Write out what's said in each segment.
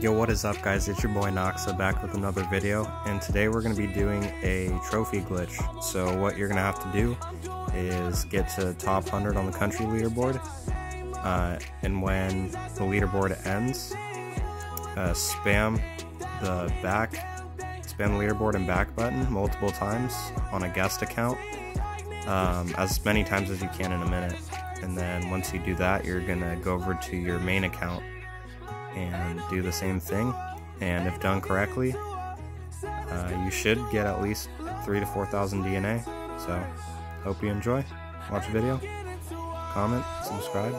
Yo, what is up guys? It's your boy Noxa back with another video, and today we're going to be doing a trophy glitch. So what you're going to have to do is get to top 100 on the country leaderboard, uh, and when the leaderboard ends, uh, spam the back, spam the leaderboard and back button multiple times on a guest account, um, as many times as you can in a minute. And then once you do that, you're going to go over to your main account and do the same thing. And if done correctly, uh, you should get at least three to 4,000 DNA. So, hope you enjoy. Watch the video, comment, subscribe.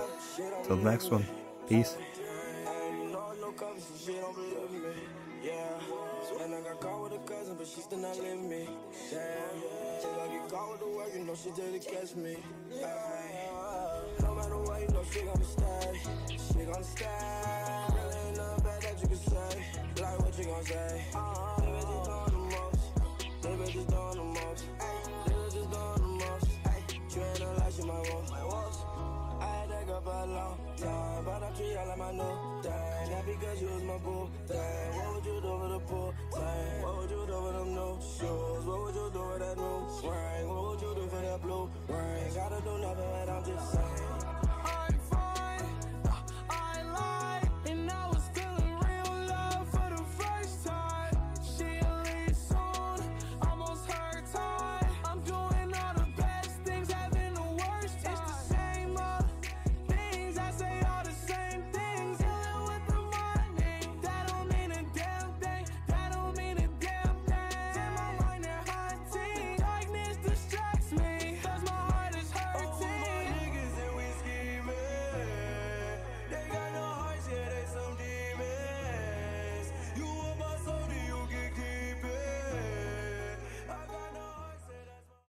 Till the next one. Peace. She not catch me. No matter what, you know. She for a long time, but I treat her like my new thing. Not because you was my boo thing. What would you do with a pool